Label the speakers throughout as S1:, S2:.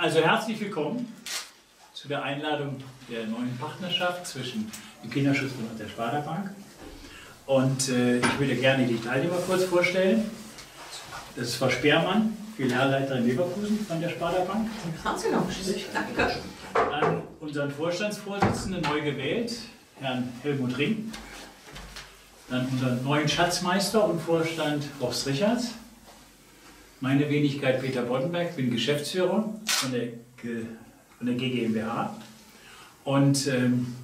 S1: Also herzlich willkommen zu der Einladung der neuen Partnerschaft zwischen dem Kinderschutzbund und der Sparda-Bank. Und äh, ich würde gerne die Teilnehmer kurz vorstellen. Das ist Frau Speermann, Filialleiterin Leverkusen von der Sparda-Bank.
S2: Danke.
S1: Dann unseren Vorstandsvorsitzenden neu gewählt, Herrn Helmut Ring. Dann unseren neuen Schatzmeister und Vorstand Horst Richards. Meine Wenigkeit Peter Boddenberg, bin Geschäftsführer von der, von der GmbH. Und ähm,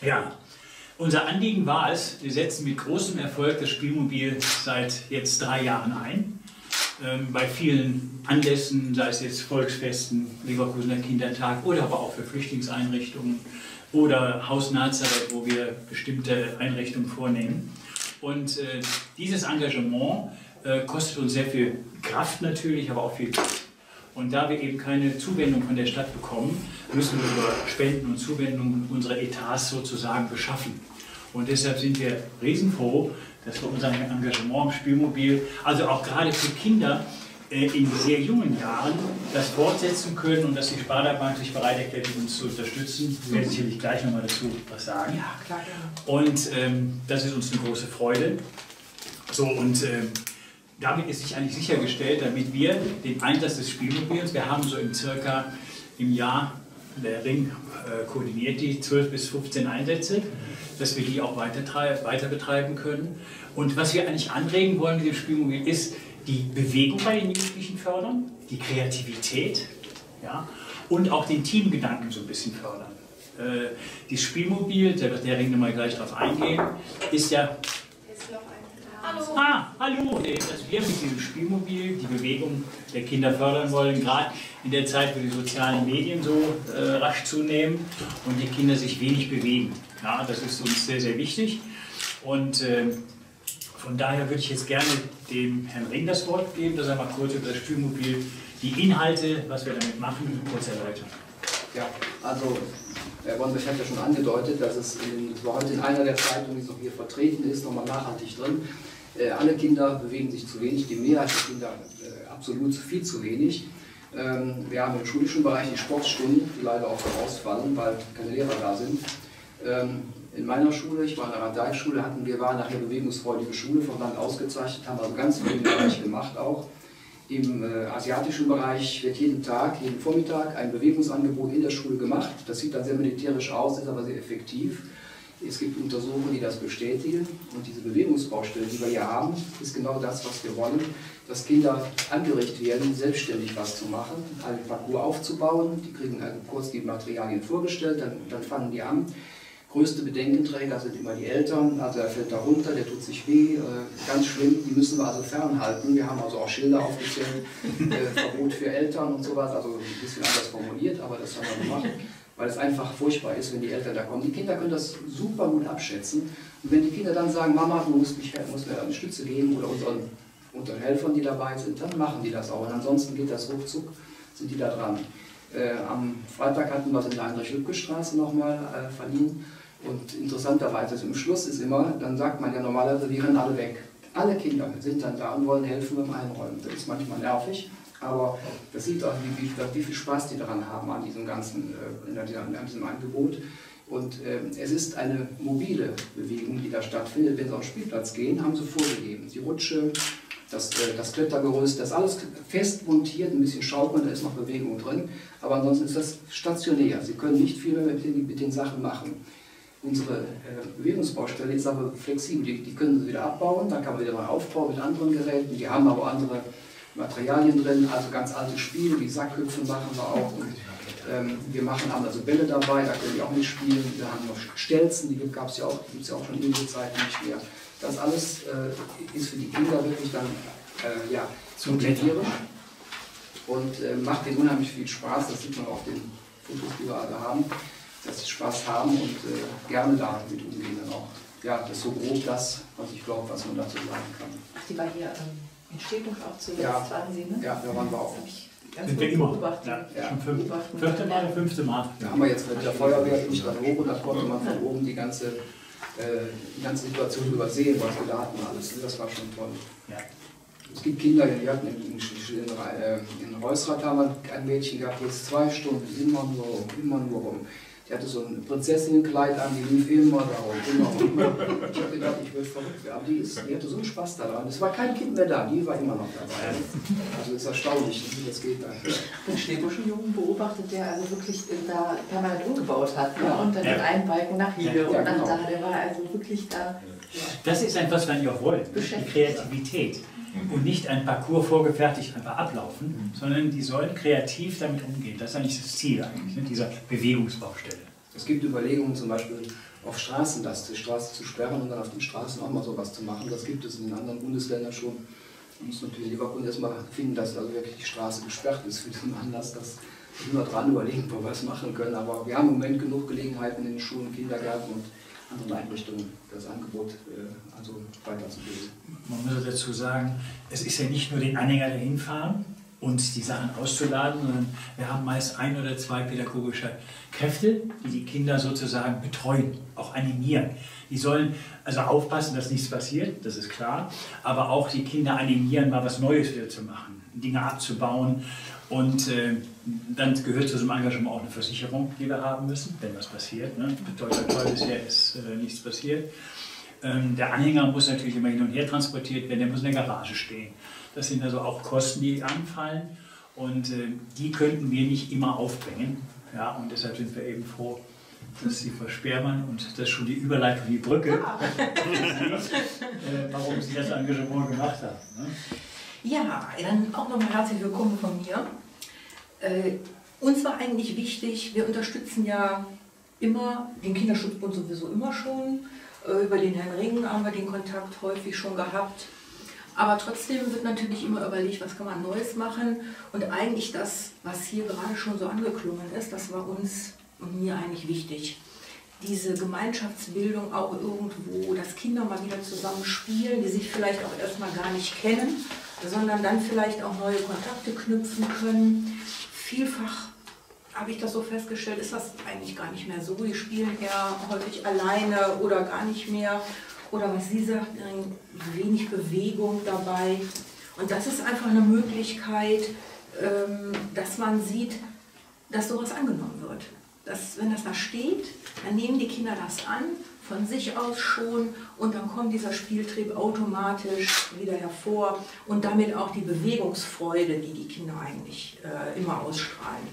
S1: ja, unser Anliegen war es, wir setzen mit großem Erfolg das Spielmobil seit jetzt drei Jahren ein. Ähm, bei vielen Anlässen, sei es jetzt Volksfesten, Leverkusener Kindertag oder aber auch für Flüchtlingseinrichtungen oder Haus Nazareth, wo wir bestimmte Einrichtungen vornehmen. Und äh, dieses Engagement äh, kostet uns sehr viel Kraft natürlich, aber auch viel Geld. Und da wir eben keine Zuwendung von der Stadt bekommen, müssen wir über Spenden und Zuwendungen unsere Etats sozusagen beschaffen. Und deshalb sind wir riesenfroh, dass wir unser Engagement im Spielmobil, also auch gerade für Kinder äh, in sehr jungen Jahren, das fortsetzen können und dass die Sparda Bank sich bereit erklärt, uns zu unterstützen. Ich werde sicherlich gleich nochmal dazu was sagen.
S2: Ja, klar.
S1: Und ähm, das ist uns eine große Freude. So, und ähm, damit ist sich eigentlich sichergestellt, damit wir den Einsatz des Spielmobils, wir haben so im circa im Jahr, der Ring äh, koordiniert die 12 bis 15 Einsätze, dass wir die auch weiter, weiter betreiben können. Und was wir eigentlich anregen wollen mit dem Spielmobil ist, die Bewegung bei den Jugendlichen fördern, die Kreativität ja, und auch den Teamgedanken so ein bisschen fördern. Äh, das Spielmobil, da wird der Ring mal gleich drauf eingehen, ist ja. Ah, hallo. Dass wir mit diesem Spielmobil die Bewegung der Kinder fördern wollen, gerade in der Zeit, wo die sozialen Medien so äh, rasch zunehmen und die Kinder sich wenig bewegen. Ja, das ist uns sehr, sehr wichtig. Und äh, von daher würde ich jetzt gerne dem Herrn Ring das Wort geben, dass er mal kurz über das Spielmobil, die Inhalte, was wir damit machen, kurz erläutern.
S3: Ja, also Herr Bonbech hat ja schon angedeutet, dass es in, heute in einer der Zeitungen, die noch hier vertreten ist, nochmal nachhaltig drin. Äh, alle Kinder bewegen sich zu wenig, die Mehrheit der Kinder äh, absolut viel zu wenig. Ähm, wir haben im schulischen Bereich die Sportstunden, die leider auch ausfallen, weil keine Lehrer da sind. Ähm, in meiner Schule, ich war in der Radeischule, hatten wir waren nachher bewegungsfreudige Schule vom Land ausgezeichnet, haben also ganz viel im Bereich gemacht auch. Im äh, asiatischen Bereich wird jeden Tag, jeden Vormittag ein Bewegungsangebot in der Schule gemacht. Das sieht dann sehr militärisch aus, ist aber sehr effektiv. Es gibt Untersuchungen, die das bestätigen. Und diese Bewegungsbaustelle, die wir hier haben, ist genau das, was wir wollen, dass Kinder angeregt werden, selbstständig was zu machen, einen Parcours aufzubauen. Die kriegen also kurz die Materialien vorgestellt, dann, dann fangen die an. Größte Bedenkenträger sind immer die Eltern, also er fällt da runter, der tut sich weh, äh, ganz schlimm, die müssen wir also fernhalten. Wir haben also auch Schilder aufgestellt, äh, Verbot für Eltern und sowas, also ein bisschen anders formuliert, aber das haben wir gemacht weil es einfach furchtbar ist, wenn die Eltern da kommen. Die Kinder können das super gut abschätzen. Und wenn die Kinder dann sagen, Mama, du musst, mich, musst mir eine Stütze geben oder unseren, unseren Helfern, die dabei sind, dann machen die das auch. Und ansonsten geht das ruckzuck, sind die da dran. Äh, am Freitag hatten wir es in der Heinrich-Lübke-Straße nochmal äh, verliehen. Und interessanterweise im Schluss ist immer, dann sagt man ja normalerweise, wir rennen alle weg. Alle Kinder sind dann da und wollen helfen beim Einräumen. Das ist manchmal nervig. Aber das sieht auch, wie, wie, wie, viel Spaß die daran haben an diesem ganzen äh, an diesem Angebot. Und äh, es ist eine mobile Bewegung, die da stattfindet. Wenn sie auf den Spielplatz gehen, haben sie vorgegeben. Die Rutsche, das, äh, das Klettergerüst, das alles fest montiert, ein bisschen schaukeln, da ist noch Bewegung drin. Aber ansonsten ist das stationär. Sie können nicht viel mehr mit den, mit den Sachen machen. Unsere äh, Bewegungsbaustelle ist aber flexibel. Die, die können sie wieder abbauen, dann kann man wieder mal aufbauen mit anderen Geräten. Die haben aber andere Materialien drin, also ganz alte Spiele, wie Sackhüpfen machen wir auch. Und, ähm, wir machen, haben also Bälle dabei, da können die auch nicht spielen. Wir haben noch Stelzen, die gibt es ja, auch, ja auch schon ewige Zeit nicht mehr. Das alles äh, ist für die Kinder wirklich dann äh, ja, zu motivieren und äh, macht denen unheimlich viel Spaß. Das sieht man auch auf den Fotos, die wir alle haben, dass sie Spaß haben und äh, gerne damit umgehen dann auch. Ja, das ist so grob das, was ich glaube, was man dazu sagen kann.
S2: Ach, die war hier. Ähm Entstehung auch zuletzt
S3: ja.
S2: waren Sie, ne?
S3: Ja, da waren wir auch.
S1: Sind wir immer. Ja, ja. Fünfte Mal oder fünfte Mal.
S3: Da haben wir jetzt mit der Feuerwehr nicht dann hoch und da konnte man von oben die ganze, äh, die ganze Situation übersehen, was wir da hatten alles. Das war schon toll.
S1: Ja.
S3: Es gibt Kinder, die hatten in, in, in, in Reusrath haben wir ein Mädchen gehabt, jetzt zwei Stunden, immer nur, immer nur rum. Die hatte so ein Prinzessinnenkleid an, die lief immer darum, immer, immer. Ich habe gedacht, ich will verrückt werden. Aber die, ist, die hatte so einen Spaß daran. Es war kein Kind mehr da, die war immer noch dabei. Also es ist erstaunlich, wie das geht dann.
S2: Den schwäbischen Jungen beobachtet, der also wirklich da permanent umgebaut hat. Ne?
S3: Ja.
S2: Und dann
S1: Ja.
S2: mit einem Balken nach hier
S3: Ja,
S2: und nach
S3: genau.
S2: da. Der war also wirklich da.
S1: Das ist etwas, was wir auch wollen, die. Kreativität. Und nicht ein Parcours vorgefertigt einfach ablaufen, sondern die sollen kreativ damit umgehen. Das ist eigentlich das Ziel eigentlich, ne, dieser Bewegungsbaustelle.
S3: Es gibt Überlegungen zum Beispiel auf Straßen, das, die Straße zu sperren und dann auf den Straßen auch mal sowas zu machen. Das gibt es in den anderen Bundesländern schon. Man muss natürlich Leverkusen erstmal finden, dass also wirklich die Straße gesperrt ist für diesen Anlass. Das sind wir dran überlegen, wo wir was machen können. Aber wir haben im Moment genug Gelegenheiten in den Schulen, Kindergärten und anderen Einrichtungen, das Angebot äh, also weiterzubilden.
S1: Man muss dazu sagen, es ist ja nicht nur den Anhänger dahin fahren und die Sachen auszuladen, sondern wir haben meist ein oder zwei pädagogische Kräfte, die die Kinder sozusagen betreuen, auch animieren. Die sollen also aufpassen, dass nichts passiert, das ist klar, aber auch die Kinder animieren, mal was Neues wieder zu machen, Dinge abzubauen. Und äh, dann gehört zu diesem Engagement auch eine Versicherung, die wir haben müssen, wenn was passiert. Ne? Toi, toi, bisher ist äh, nichts passiert. Ähm, der Anhänger muss natürlich immer hin und her transportiert werden, der muss in der Garage stehen. Das sind also auch Kosten, die anfallen und äh, die könnten wir nicht immer aufbringen. Ja, und deshalb sind wir eben froh, dass die Frau Speermann und das ist schon die Überleitung, die Brücke, äh, warum sie das Engagement gemacht haben. Ne?
S2: Ja, dann auch nochmal herzlich willkommen von mir. Äh, uns war eigentlich wichtig, wir unterstützen ja immer den Kinderschutzbund sowieso immer schon. Äh, über den Herrn Ring haben wir den Kontakt häufig schon gehabt. Aber trotzdem wird natürlich immer überlegt, was kann man Neues machen. Und eigentlich das, was hier gerade schon so angeklungen ist, das war uns und mir eigentlich wichtig. Diese Gemeinschaftsbildung auch irgendwo, dass Kinder mal wieder zusammen spielen, die sich vielleicht auch erstmal gar nicht kennen, sondern dann vielleicht auch neue Kontakte knüpfen können. Vielfach habe ich das so festgestellt, ist das eigentlich gar nicht mehr so. Die spielen eher häufig alleine oder gar nicht mehr. Oder was sie sagt, wenig Bewegung dabei. Und das ist einfach eine Möglichkeit, ähm, dass man sieht, dass sowas angenommen wird. Dass, wenn das da steht, dann nehmen die Kinder das an, von sich aus schon, und dann kommt dieser Spieltrieb automatisch wieder hervor und damit auch die Bewegungsfreude, die die Kinder eigentlich äh, immer ausstrahlen.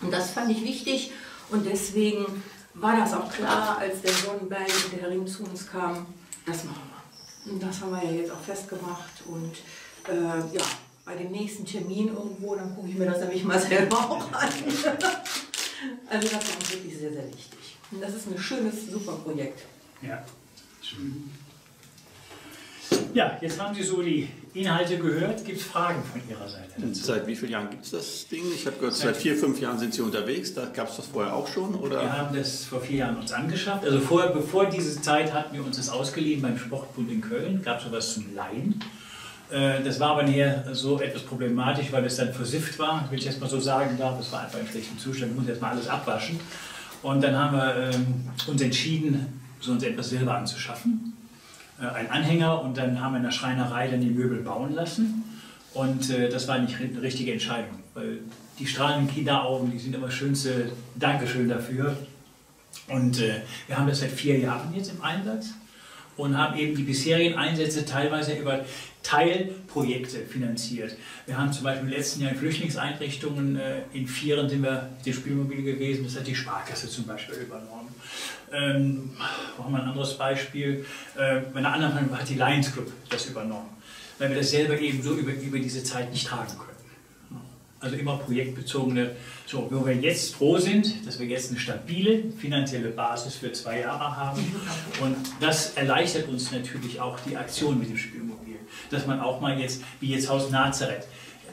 S2: Und das fand ich wichtig und deswegen war das auch klar, als der Sonnenberg und der Ring zu uns kam, das machen wir. Und das haben wir ja jetzt auch festgemacht und äh, ja, bei dem nächsten Termin irgendwo, dann gucke ich mir das nämlich mal selber auch an. Also das uns wirklich sehr, sehr wichtig. Und das ist ein schönes, super Projekt.
S1: Ja, schön. Ja, jetzt haben Sie so die Inhalte gehört. Gibt es Fragen von Ihrer Seite dazu?
S4: Seit wie vielen Jahren gibt es das Ding? Ich habe gehört, seit vier, fünf Jahren sind Sie unterwegs. Da gab es das vorher auch schon?
S1: Wir
S4: Oder?
S1: haben das vor vier Jahren uns angeschafft. Also vorher, bevor diese Zeit hatten wir uns das ausgeliehen beim Sportbund in Köln. Gab es sowas zum Leihen. Äh, Das war aber näher so etwas problematisch, weil es dann versifft war, will ich jetzt mal so sagen darf. Es war einfach in schlechtem Zustand, wir mussten jetzt mal alles abwaschen. Und dann haben wir ähm, uns entschieden, so uns etwas selber anzuschaffen. Äh, Ein Anhänger und dann haben wir in der Schreinerei dann die Möbel bauen lassen. Und äh, das war nicht eine richtige Entscheidung, weil die strahlenden Kinderaugen, die sind immer schönste Dankeschön dafür. Und äh, wir haben das seit vier Jahren jetzt im Einsatz und haben eben die bisherigen Einsätze teilweise über Teilprojekte finanziert. Wir haben zum Beispiel im letzten Jahr in Flüchtlingseinrichtungen äh, in Vieren sind wir die Spielmobile gewesen, das hat die Sparkasse zum Beispiel übernommen. Ähm, haben wir ein anderes Beispiel? Äh, bei einer anderen hat die Lions Club das übernommen, weil wir das selber eben so über, über diese Zeit nicht tragen können. Also immer projektbezogene, so, wo wir jetzt froh sind, dass wir jetzt eine stabile finanzielle Basis für zwei Jahre haben. Und das erleichtert uns natürlich auch die Aktion mit dem Spielmobil. Dass man auch mal jetzt, wie jetzt Haus Nazareth,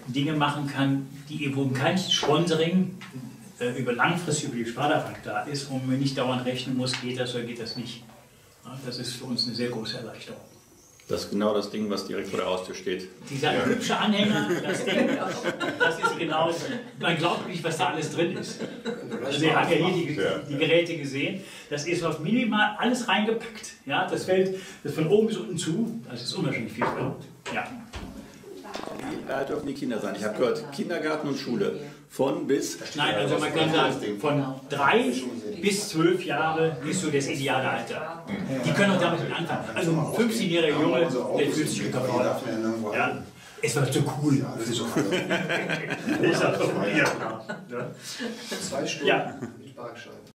S1: Dinge machen kann, die wo kein Sponsoring äh, über langfristig über die Sparda-Bank da ist und man nicht dauernd rechnen muss, geht das oder geht das nicht. Das ist für uns eine sehr große Erleichterung.
S4: Das ist genau das Ding, was direkt vor der Haustür steht.
S1: Dieser hübsche Anhänger, das Ding, das ist genau, man glaubt nicht, was da alles drin ist. Also wir haben ja hier die, die Geräte gesehen, das ist auf minimal alles reingepackt. Ja, das fällt das von oben bis unten zu, das ist unwahrscheinlich viel Produkt. Ja.
S4: Wie alt dürfen die Kinder sein? Ich habe gehört, Kindergarten und Schule. Von bis.
S1: Nein, also man kann sagen, von drei bis zwölf Jahre ist so das ideale Alter. Die können auch damit anfangen. Also ein 15-jähriger Junge, der fühlt sich überfordert. Ja, es war zu cool. Ich sag doch, ja. Ja.
S3: Zwei Stunden
S1: Ja.
S3: mit Parkschein.